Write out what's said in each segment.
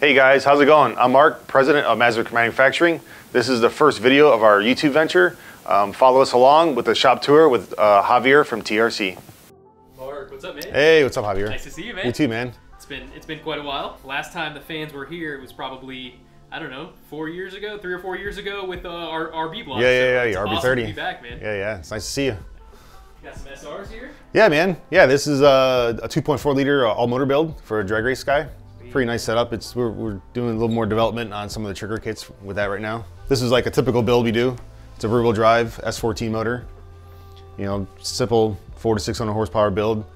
Hey guys, how's it going? I'm Mark, president of Mazworx Manufacturing. This is the first video of our YouTube venture. Um, follow us along with the shop tour with uh, Javier from TRC. Mark, what's up, man? Hey, what's up, Javier? Nice to see you, man. You too, man. It's been it's been quite a while. Last time the fans were here, it was probably I don't know, four years ago, three or four years ago with uh, our RB block. Yeah, yeah, So yeah, your awesome RB30. to be back, man. Yeah, yeah, it's nice to see you. Got some SRs here. Yeah, man. Yeah, this is a, a 2.4 liter uh, all motor build for a drag race guy. Pretty nice setup. It's we're, we're doing a little more development on some of the trigger kits with that right now. This is like a typical build we do. It's a rear wheel drive S14 motor. You know, simple four to 600 horsepower build.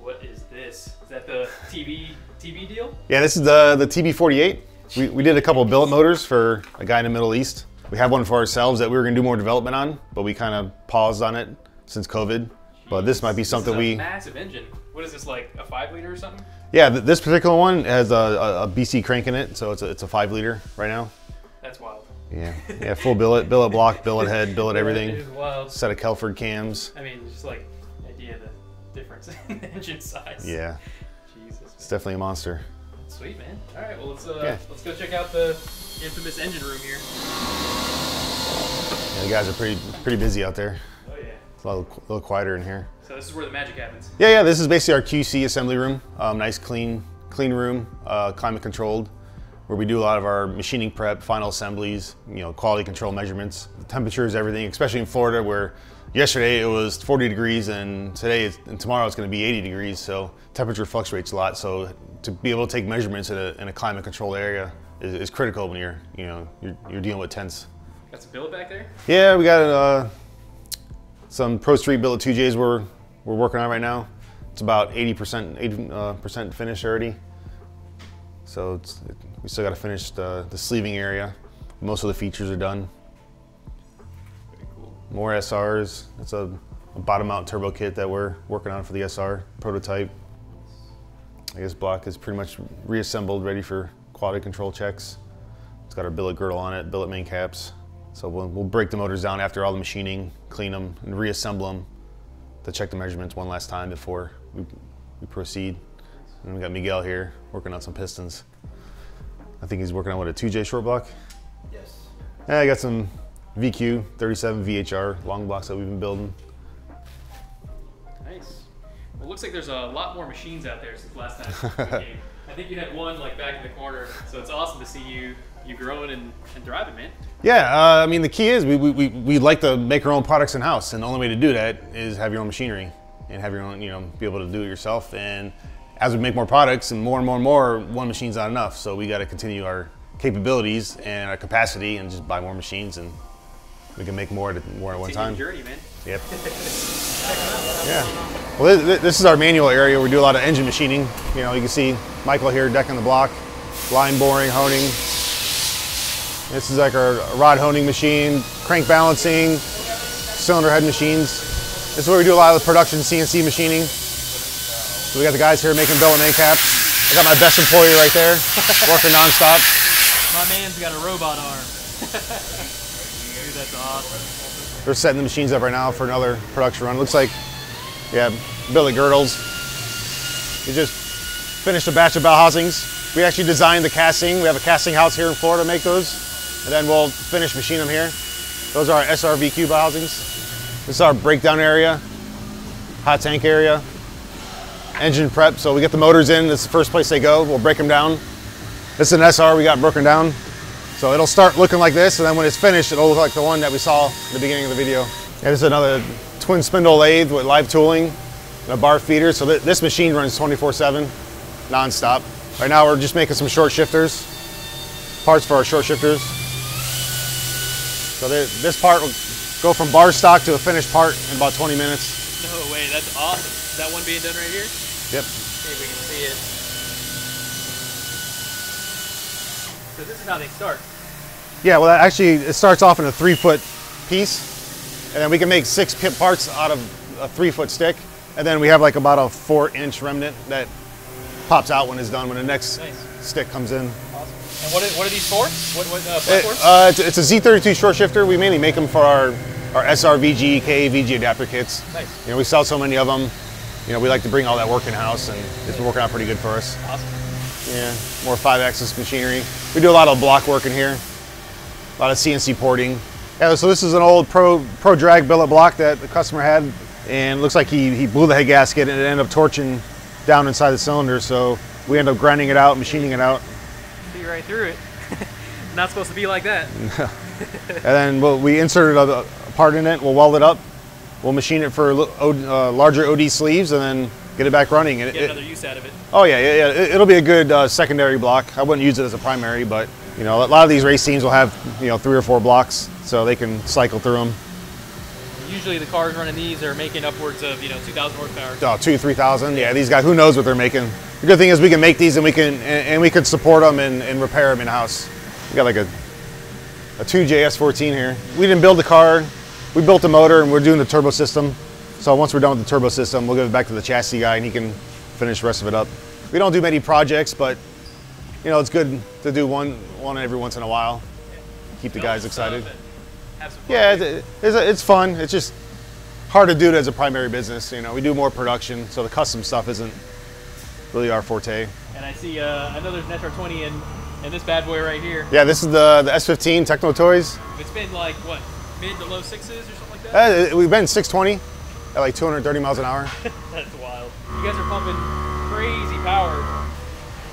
What is this? Is that the TB, TB deal? Yeah, this is the the TB48. We, we did a couple of billet motors for a guy in the Middle East. We have one for ourselves that we were gonna do more development on, but we kind of paused on it since COVID. But this might be something we. massive engine. What is this like? A five liter or something? Yeah, th- this particular one has a, a, a BC crank in it, so it's a, it's a five liter right now. That's wild. Yeah, yeah, full billet, billet block, billet head, billet It everything. is wild. Set of Kelford cams. I mean, just like idea the difference in engine size. Yeah, Jesus. it's definitely a monster. Sweet man. All right, well let's uh, Yeah. let's go check out the infamous engine room here. Yeah, the guys are pretty pretty busy out there. It's a little, little quieter in here. So this is where the magic happens. Yeah, yeah. This is basically our QC assembly room. Um, nice, clean, clean room, uh, climate controlled, where we do a lot of our machining prep, final assemblies, you know, quality control measurements, the temperatures, everything. Especially in Florida, where yesterday it was 40 degrees, and today it's, and tomorrow it's going to be 80 degrees. So temperature fluctuates a lot. So to be able to take measurements in a, in a climate controlled area is, is critical when you're, you know, you're, you're dealing with tents. Got some billet back there. Yeah, we got uh, some Pro Street Billet 2Js we're, we're working on right now. It's about 80% 80 uh, percent finished already. So it's, we still got to finish the, the sleeving area. Most of the features are done. Cool. More SRs. It's a, a bottom mount turbo kit that we're working on for the SR prototype. I guess block is pretty much reassembled, ready for quality control checks. It's got our billet girdle on it, billet main caps. So we'll, we'll break the motors down after all the machining, clean them, and reassemble them to check the measurements one last time before we, we proceed. And we got Miguel here working on some pistons. I think he's working on what a 2J short block. Yes. Yeah, I got some VQ 37 VHR long blocks that we've been building. Nice. Well, it looks like there's a lot more machines out there since last time. I think you had one like back in the corner, so it's awesome to see you you growing and, and driving, man. Yeah, uh, I mean the key is we, we, we, we like to make our own products in house, and the only way to do that is have your own machinery and have your own, you know, be able to do it yourself. And as we make more products and more and more and more, one machine's not enough. So we got to continue our capabilities and our capacity, and just buy more machines, and we can make more at more at one time. journey, man. Yep. Yeah. Well, this, this is our manual area. We do a lot of engine machining. You know, you can see Michael here decking the block, line boring, honing. This is like our rod honing machine, crank balancing, cylinder head machines. This is where we do a lot of the production CNC machining. So we got the guys here making billet main caps. I got my best employee right there, working nonstop. My man's got a robot arm. Dude, that's awesome. They're setting the machines up right now for another production run. Looks like, yeah, billet girdles. We just finished a batch of bell housings. We actually designed the casting. We have a casting house here in Florida to make those. And then we'll finish machine them here. Those are our SRVQ bell housings. This is our breakdown area, hot tank area, engine prep. So we get the motors in. This is the first place they go. We'll break them down. This is an SR we got broken down. So it'll start looking like this, and then when it's finished, it'll look like the one that we saw at the beginning of the video. And this is another twin spindle lathe with live tooling and a bar feeder. So th this machine runs 24/7, non-stop. Right now we're just making some short shifters, parts for our short shifters. So th- this part will go from bar stock to a finished part in about 20 minutes. No way, that's awesome. Is that one being done right here? Yep. See if we can see it. So this is how they start. Yeah, well, actually, it starts off in a three foot piece, and then we can make six pit parts out of a three foot stick, and then we have like about a four inch remnant that pops out when it's done, when the next Nice. stick comes in. And what are, what are these for? What, what uh, It- uh, it's, it's a Z32 short shifter. We mainly make them for our, our SRVG, KAVG adapter kits. Nice. You know, we sell so many of them. You know, we like to bring all that work in house, and it's been working out pretty good for us. awesome. Yeah, more five-axis machinery. We do a lot of block work in here, a lot of CNC porting. Yeah, so this is an old Pro Pro Drag billet block that the customer had, and it looks like he, he blew the head gasket and it ended up torching down inside the cylinder. So we end up grinding it out, machining it out, Right through it. Not supposed to be like that. and then we'll, we inserted a, a part in it. We'll weld it up. We'll machine it for uh, larger OD sleeves, and then get it back running. It- Get it- another use out of it. Oh yeah, yeah, yeah. It- It'll be a good uh, secondary block. I wouldn't use it as a primary, but you know, a lot of these race teams will have you know three or four blocks, so they can cycle through them. Usually the cars running these are making upwards of you know 2,000 horsepower. Oh, two, three thousand. Yeah, these guys. Who knows what they're making? The good thing is we can make these and we can and, we can support them and, and repair them in house. We got like a a two JS14 here. We didn't build the car. We built the motor and we're doing the turbo system. So once we're done with the turbo system, we'll give it back to the chassis guy and he can finish the rest of it up. We don't do many projects, but you know it's good to do one one every once in a while. Keep the guys excited. and have some fun. Yeah, it- it's, it's fun. It's just hard to do it as a primary business. You know, we do more production, so the custom stuff isn't really our forte. And I see uh, I know there's an SR20 in, in this bad boy right here. Yeah, this is the, the S15 Techno Toys. It's been like what mid to low sixes or something like that. Uh, we've been 620 at like 230 miles an hour. That's wild. You guys are pumping crazy power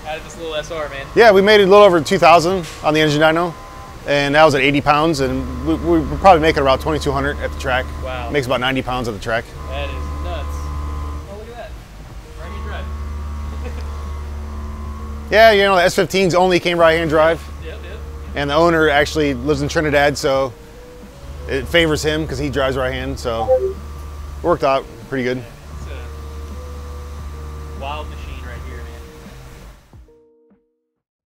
out of this little SR, man. Yeah, we made it a little over 2,000 on the engine dyno, and that was at 80 pounds, and we, we we're probably making about 2,200 at the track. Wow. Makes about 90 pounds at the track. That is nuts. Oh, look at that. Right hand drive. Yeah, you know, the S15s only came right hand drive. Yep, yep. and the owner actually lives in Trinidad, so it favors him because he drives right hand. So it worked out pretty good. It's a wild